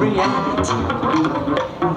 React.